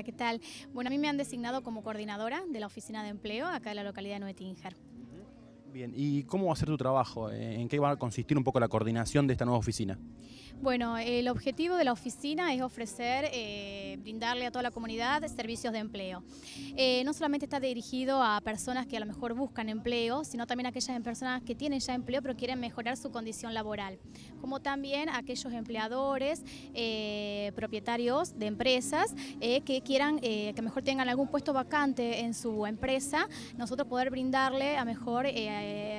Hola, ¿qué tal? Bueno, a mí me han designado como coordinadora de la oficina de empleo acá en la localidad de Nuetinger. Bien, ¿y cómo va a ser tu trabajo? ¿En qué va a consistir un poco la coordinación de esta nueva oficina? Bueno, el objetivo de la oficina es ofrecer, eh, brindarle a toda la comunidad servicios de empleo. Eh, no solamente está dirigido a personas que a lo mejor buscan empleo, sino también a aquellas personas que tienen ya empleo pero quieren mejorar su condición laboral, como también a aquellos empleadores, eh, propietarios de empresas que quieran, que mejor tengan algún puesto vacante en su empresa, nosotros poder brindarle a mejor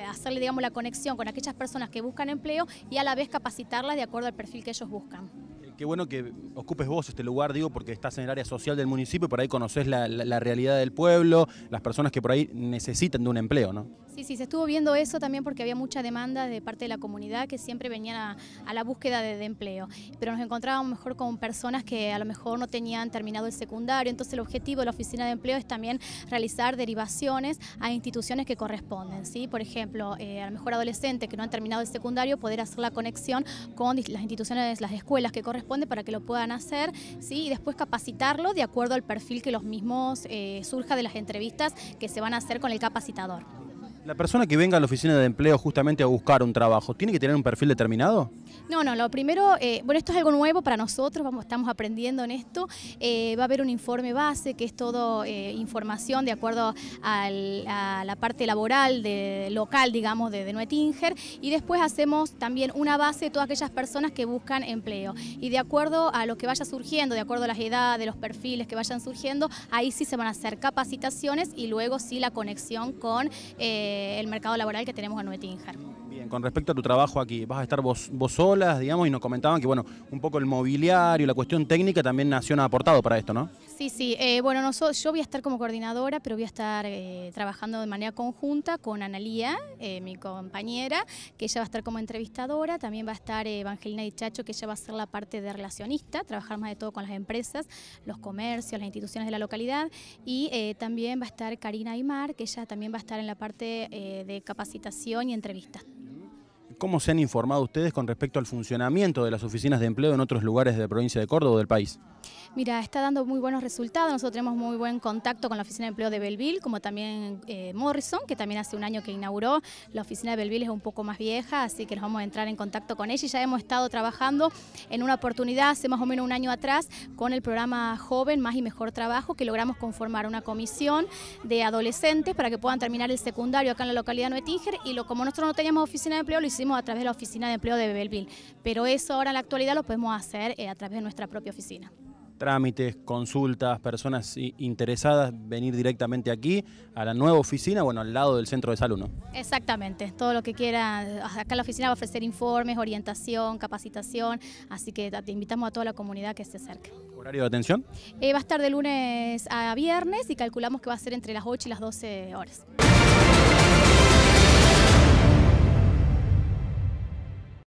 hacerle digamos la conexión con aquellas personas que buscan empleo y a la vez capacitarlas de acuerdo al perfil que ellos buscan. Qué bueno que ocupes vos este lugar, digo, porque estás en el área social del municipio, por ahí conoces la realidad del pueblo, las personas que por ahí necesitan de un empleo, ¿no? Sí, sí, se estuvo viendo eso también porque había mucha demanda de parte de la comunidad que siempre venían a, la búsqueda de, empleo, pero nos encontrábamos mejor con personas que a lo mejor no tenían terminado el secundario, entonces el objetivo de la oficina de empleo es también realizar derivaciones a instituciones que corresponden, ¿sí? Por ejemplo, eh, a lo mejor adolescentes que no han terminado el secundario, poder hacer la conexión con las instituciones, las escuelas que corresponden para que lo puedan hacer, ¿sí? Y después capacitarlo de acuerdo al perfil que los mismos eh, surja de las entrevistas que se van a hacer con el capacitador. La persona que venga a la oficina de empleo justamente a buscar un trabajo, ¿tiene que tener un perfil determinado? No, no, lo primero, eh, bueno, esto es algo nuevo para nosotros, estamos aprendiendo en esto. Eh, va a haber un informe base, que es todo eh, información de acuerdo a la parte laboral, de, local, digamos, de, de Nuetinger. Y después hacemos también una base de todas aquellas personas que buscan empleo. Y de acuerdo a lo que vaya surgiendo, de acuerdo a las edades, los perfiles que vayan surgiendo, ahí sí se van a hacer capacitaciones y luego sí la conexión con el mercado laboral que tenemos en Nuetinger. Bien, con respecto a tu trabajo aquí, vas a estar vos, vos solas, digamos, y nos comentaban que, bueno, un poco el mobiliario, la cuestión técnica también nació aportado para esto, ¿no? Sí, sí. Eh, bueno, yo voy a estar como coordinadora, pero voy a estar eh, trabajando de manera conjunta con Analía, eh, mi compañera, que ella va a estar como entrevistadora. También va a estar Evangelina Dichacho, que ella va a ser la parte de relacionista, trabajar más de todo con las empresas, los comercios, las instituciones de la localidad. Y también va a estar Karina Aymar, que ella también va a estar en la parte de capacitación y entrevista. ¿Cómo se han informado ustedes con respecto al funcionamiento de las oficinas de empleo en otros lugares de la provincia de Córdoba o del país? Mira, está dando muy buenos resultados. Nosotros tenemos muy buen contacto con la oficina de empleo de Belleville, como también eh, Morrison, que también hace un año que inauguró. La oficina de Belleville es un poco más vieja, así que nos vamos a entrar en contacto con ella. Y ya hemos estado trabajando en una oportunidad hace más o menos un año atrás con el programa Joven, Más y Mejor Trabajo, que logramos conformar una comisión de adolescentes para que puedan terminar el secundario acá en la localidad de Nuetinger. Y como nosotros no teníamos oficina de empleo, lo hicimos a través de la oficina de empleo de Belleville. Pero eso ahora en la actualidad lo podemos hacer eh, a través de nuestra propia oficina trámites, consultas, personas interesadas, venir directamente aquí a la nueva oficina, bueno, al lado del centro de salud, ¿no? Exactamente, todo lo que quiera. Acá la oficina va a ofrecer informes, orientación, capacitación, así que te invitamos a toda la comunidad que se acerque. ¿Horario de atención? Eh, va a estar de lunes a viernes y calculamos que va a ser entre las 8 y las 12 horas.